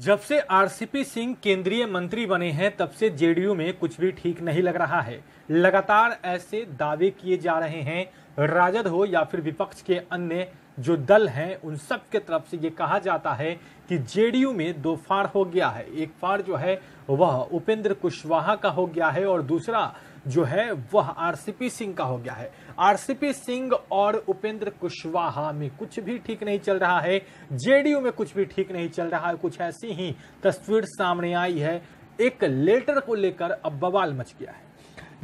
जब से आरसीपी सिंह केंद्रीय मंत्री बने हैं, तब से जेडीयू में कुछ भी ठीक नहीं लग रहा है। लगातार ऐसे दावे किए जा रहे हैं, राजद हो या फिर विपक्ष के अन्य जो दल हैं, उन सब के तरफ़ से ये कहा जाता है कि जेडीयू में दो फाड़ हो गया है। एक फाड़ जो है, वह उपेंद्र कुशवाहा का हो गया है और दूसरा जो है, वह आरसीपी सिंह का हो गया है। आरसीपी सिंह और उपेंद्र कुशवाहा में कुछ भी ठीक नहीं चल रहा है। जेडीयू में कुछ भी ठीक नहीं चल रहा है। कुछ ऐसी ही तस्वीर सामने आई है। एक लेटर को लेकर अब बवाल मच गया है।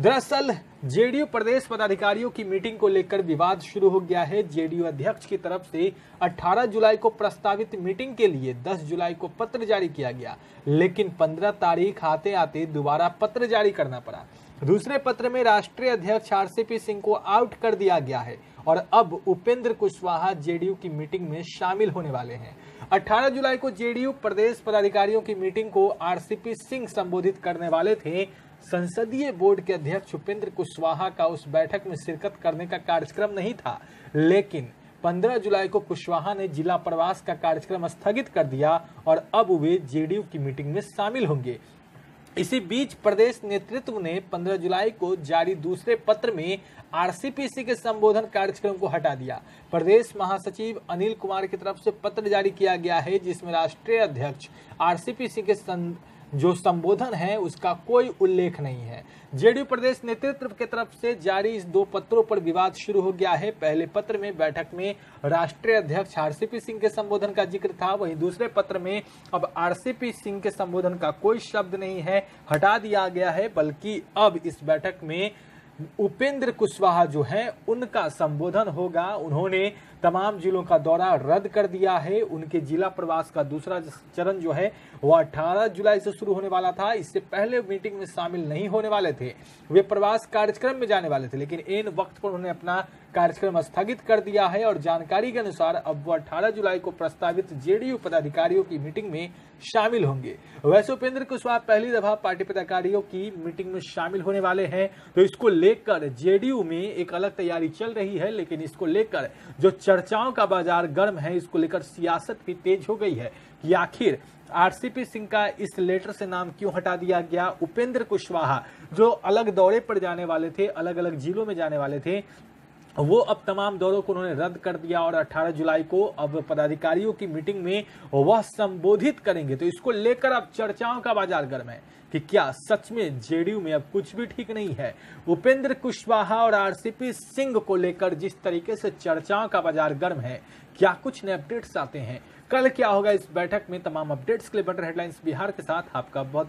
दरअसल, जेडीयू प्रदेश पदाधिकारियों की मीटिंग को लेकर विवाद शुरू हो गया है। जेडीयू अध्यक्ष की तरफ़ से 18 जुलाई को प्रस्तावित मीटिंग के लिए 10 जुलाई को पत्र जारी किया गया। लेकिन 15 तारीख आते आते दोबारा पत्र जारी करना पड़ा। दूसरे पत्र में राष्ट्रीय अध्यक्ष आरसीपी सिंह को आउट कर दिया गया है और अब उपेंद्र कुशवाहा जेडीयू की मीटिंग में शामिल होने वाले हैं। 18 जुलाई को जेडीयू प्रदेश पदाधिकारियों की मीटिंग को आरसीपी सिंह संबोधित करने वाले थे। संसदीय बोर्ड के अध्यक्ष उपेंद्र कुशवाहा का उस बैठक में शिरकत करने का कार्यक्रम नहीं था, लेकिन 15 जुलाई को कुशवाहा ने जिला प्रवास का कार्यक्रम स्थगित कर दिया और अब वे जेडीयू की मीटिंग में शामिल होंगे। इसी बीच प्रदेश नेतृत्व ने 15 जुलाई को जारी दूसरे पत्र में आरसीपीसी के संबोधन कार्यक्रम को हटा दिया। प्रदेश महासचिव अनिल कुमार की तरफ़ से पत्र जारी किया गया है, जिसमें राष्ट्रीय अध्यक्ष आरसीपीसी के जो संबोधन है, उसका कोई उल्लेख नहीं है। जेडीयू प्रदेश नेतृत्व के तरफ़ से जारी इस दो पत्रों पर विवाद शुरू हो गया है। पहले पत्र में बैठक में राष्ट्रीय अध्यक्ष आरसीपी सिंह के संबोधन का ज़िक्र था। वहीं दूसरे पत्र में अब आरसीपी सिंह के संबोधन का कोई शब्द नहीं है, हटा दिया गया है, बल्कि अब इस बैठक में उपेंद्र कुशवाहा जो है, उनका संबोधन होगा। उन्होंने तमाम जिलों का दौरा रद्द कर दिया है। उनके जिला प्रवास का दूसरा चरण जो है, वो 18 जुलाई से शुरू होने वाला था। इससे पहले मीटिंग में शामिल नहीं होने वाले थे। वे प्रवास कार्यक्रम में जाने वाले थे, लेकिन इन वक्त पर उन्होंने अपना कार्यक्रम स्थगित कर दिया है और जानकारी के अनुसार अब वो 18 जुलाई को प्रस्तावित जेडीयू पदाधिकारियों की मीटिंग में शामिल होंगे। वैसे उपेंद्र कुशवाहा पहली दफ़ा पार्टी पदाधिकारियों की मीटिंग में शामिल होने वाले हैं तो इसको लेकर जेडीयू में एक अलग तैयारी चल रही है, लेकिन इसको लेकर जो चर्चाओं का बाज़ार गर्म है, इसको लेकर सियासत भी तेज हो गई है कि आखिर आरसीपी सिंह का इस लेटर से नाम क्यों हटा दिया गया? उपेंद्र कुशवाहा, जो अलग दौरे पर जाने वाले थे अलग अलग जिलों में जाने वाले थे वो अब तमाम दौरों को उन्होंने रद्द कर दिया और 18 जुलाई को अब पदाधिकारियों की मीटिंग में वह संबोधित करेंगे। तो इसको लेकर अब चर्चाओं का बाज़ार गर्म है कि क्या सच में जेडीयू में अब कुछ भी ठीक नहीं है। उपेंद्र कुशवाहा और आरसीपी सिंह को लेकर जिस तरीके से चर्चाओं का बाज़ार गर्म है, क्या कुछ नए अपडेट्स आते हैं? कल क्या होगा इस बैठक में? तमाम अपडेट्स के लिए बटर हेडलाइंस बिहार के साथ, आपका बहुत